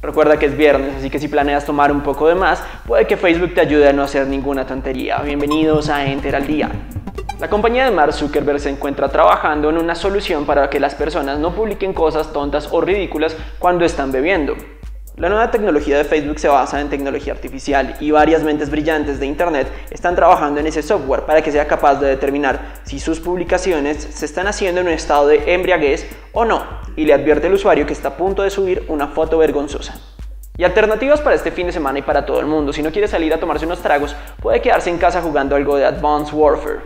Recuerda que es viernes, así que si planeas tomar un poco de más, puede que Facebook te ayude a no hacer ninguna tontería. Bienvenidos a Enter al Día. La compañía de Mark Zuckerberg se encuentra trabajando en una solución para que las personas no publiquen cosas tontas o ridículas cuando están bebiendo. La nueva tecnología de Facebook se basa en tecnología artificial y varias mentes brillantes de Internet están trabajando en ese software para que sea capaz de determinar si sus publicaciones se están haciendo en un estado de embriaguez o no, y le advierte al usuario que está a punto de subir una foto vergonzosa. Y alternativas para este fin de semana y para todo el mundo. Si no quiere salir a tomarse unos tragos, puede quedarse en casa jugando algo de Advanced Warfare.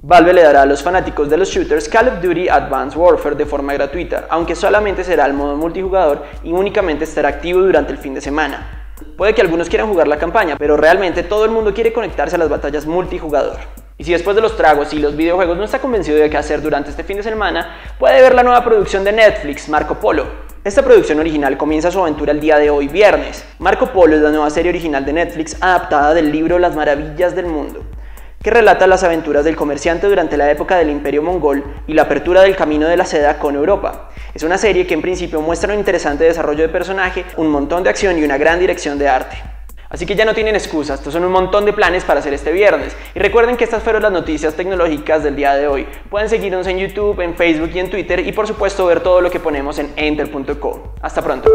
Valve le dará a los fanáticos de los shooters Call of Duty Advanced Warfare de forma gratuita, aunque solamente será el modo multijugador y únicamente estará activo durante el fin de semana. Puede que algunos quieran jugar la campaña, pero realmente todo el mundo quiere conectarse a las batallas multijugador. Y si después de los tragos y los videojuegos no está convencido de qué hacer durante este fin de semana, puede ver la nueva producción de Netflix, Marco Polo. Esta producción original comienza su aventura el día de hoy, viernes. Marco Polo es la nueva serie original de Netflix adaptada del libro Las Maravillas del Mundo que relata las aventuras del comerciante durante la época del Imperio Mongol y la apertura del camino de la seda con Europa. Es una serie que en principio muestra un interesante desarrollo de personaje, un montón de acción y una gran dirección de arte. Así que ya no tienen excusas, estos son un montón de planes para hacer este viernes. Y recuerden que estas fueron las noticias tecnológicas del día de hoy. Pueden seguirnos en YouTube, en Facebook y en Twitter y por supuesto ver todo lo que ponemos en enter.co. Hasta pronto.